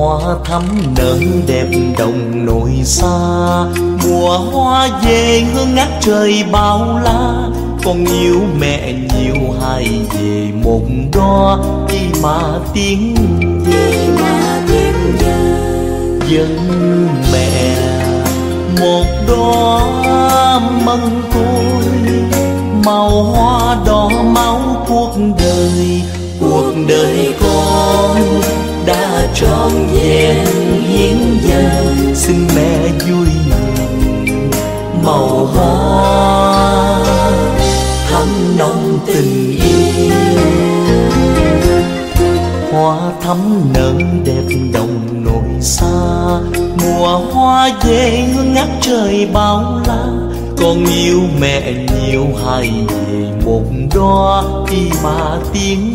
hoa thắm nở đẹp đồng nội xa. Mùa hoa về hương ngát trời bao la. Con yêu mẹ nhiều hay về một đo. Đi mà tiếng về mà tiếng dân dân mẹ một đó mân côi. Màu hoa đỏ máu cuộc đời cuộc đời con trọn vẹn hiến dâng xin mẹ vui mừng màu hoa thắm nồng tình yêu. Hoa thắm nở đẹp đồng nội xa. Mùa hoa về hương ngát trời bao la. Con yêu mẹ nhiều hay về một đóa. Đi mà tiếng.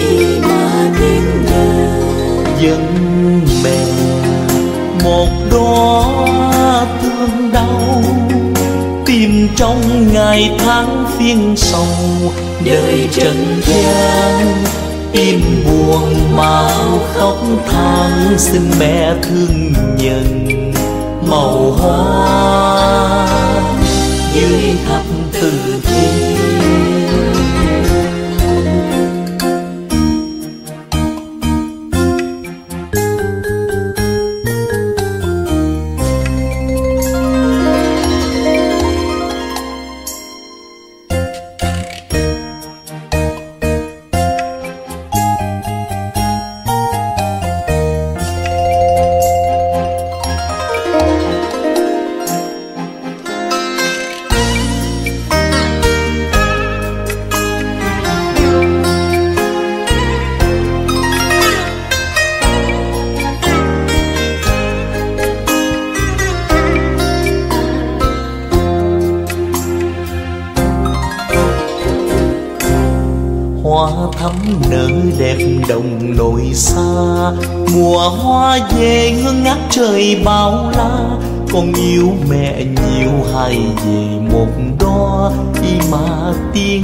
Đi mà tiếng dân dân mẹ một đóa thương đau, tìm trong ngày tháng phiên sầu, đời trần gian tim buồn mau khóc than, xin mẹ thương nhận màu hoa. Dưới thập tự thắm nở đẹp đồng nội xa. Mùa hoa về hương ngát trời bao la con yêu mẹ nhiều hay về một đóa đi mà tiếng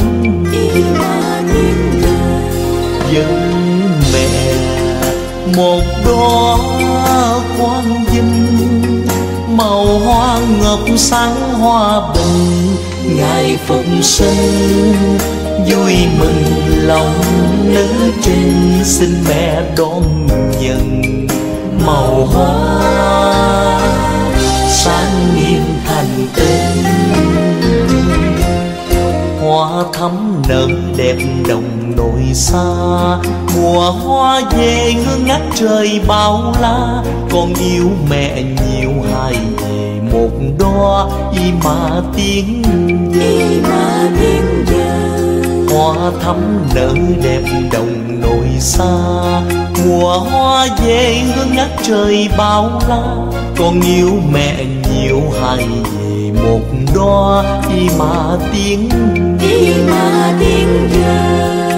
dân mẹ một đóa quang vinh. Màu hoa ngập sáng hoa bình ngài phục sinh lòng nữ trinh xin mẹ đón nhận màu hoa. Sáng nghiêm thành tinh, hoa thắm nở đẹp đồng nội xa. Mùa hoa về hương ngát trời bao la con yêu mẹ nhiều hay về một đoa y mà tiếng về thắm nở đẹp đồng nội xa. Mùa hoa về hương ngát trời bao la. Con yêu mẹ nhiều hay về một đóa đi mà tiếng đi mà tiếng dân